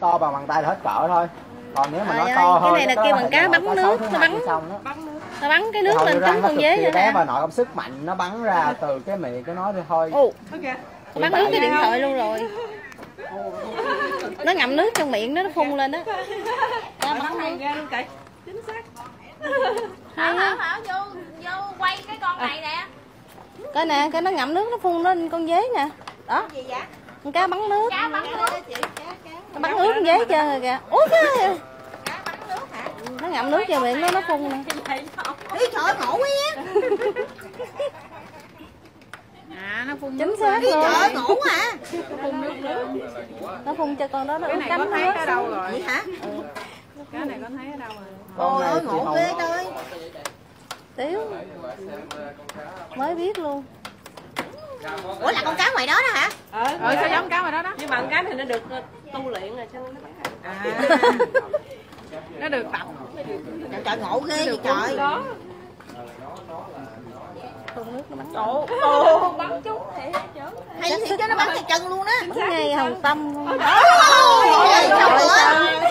to bằng bàn tay là hết cỡ thôi. Còn nếu mà nó Trời to ơi, cái hơn này là thể bằng cá bắn nước, nó bắn- nó bắn cái nước lên trúng nó con dế vậy bé và nội công sức mạnh nó bắn ra từ cái miệng của nó thôi. Ồ. Thôi kìa. nó bắn nước cái điện thoại luôn rồi. Nó ngậm nước trong miệng nó nó phun lên đó. Cá Bắn này ra luôn kìa. Chính xác. á. hảo vô vô quay cái con này nè. cái nè cái nó ngậm nước nó phun lên con dế nè. Đó. Gì vậy? con cá bắn nước. Cá bắn nước. Bắn nước dế trơn rồi kìa ủa cái Cá bắn nước hả? nó ngậm nước vào miệng nó nó phun nè Ý trời ngủ quá á. À nó phun chính xác Ý trời luôn ngủ hả? phun nước nước. nó phun cho con đó nó Cái uống có thấy ở đâu rồi? Vậy hả? Cái này có thấy ở đâu rồi? Ôi ơi, hồng ghê tơi. tiếu mới biết luôn Ủa là con cá ngoài đó đó hả? Ờ, sao giống cá ngoài đó đó? nhưng mà con cá thì nó được ờ, tu luyện rồi cho nên nó bắn À. Nó được tập. Trời trời ngủ ghê vậy trời. Đó. nước nó bắn ồ ồ bắn trúng thiệt chớ Hay thiệt cho nó bắn cái chân luôn bắn ngay hồng tâm luôn Ôi, trời ơi,